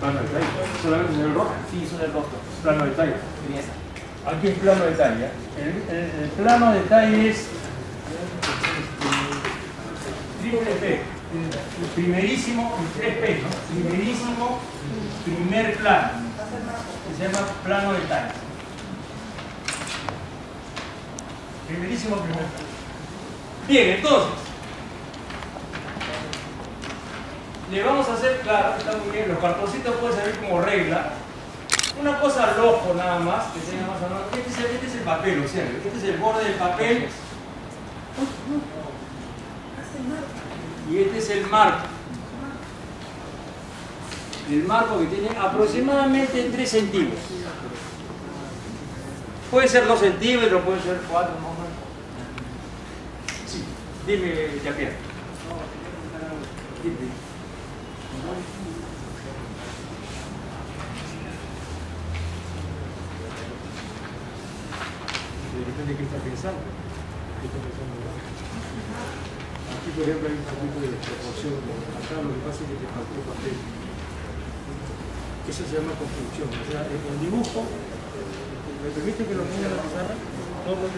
Plano de detalle. Solamente en el rojo. Sí, eso del rostro. Plano de detalle. Griesa. Aquí el plano de detalle. El, el- el plano de detalle es triple P. El primerísimo, el 3P, ¿no? Primerísimo, primer plano. Se llama plano de detalle. Primerísimo, primer plano. Bien, entonces. Le vamos a hacer, claro, está bien, los cartoncitos pueden servir como regla. Una cosa al ojo nada más, que tenga más o menos. Este este es el papel, o sea, este es el borde del papel. Y este es el marco. El marco que tiene aproximadamente 3 centímetros. Puede ser 2 centímetros, puede ser 4 más o. Dime, Jean-Pierre. De qué está pensando. Aquí, por ejemplo, hay un poquito de desproporción. Acá lo que pasa es que te faltó papel. Eso se llama construcción. O sea, el dibujo, ¿me permite que lo ponga en la pizarra? No, no.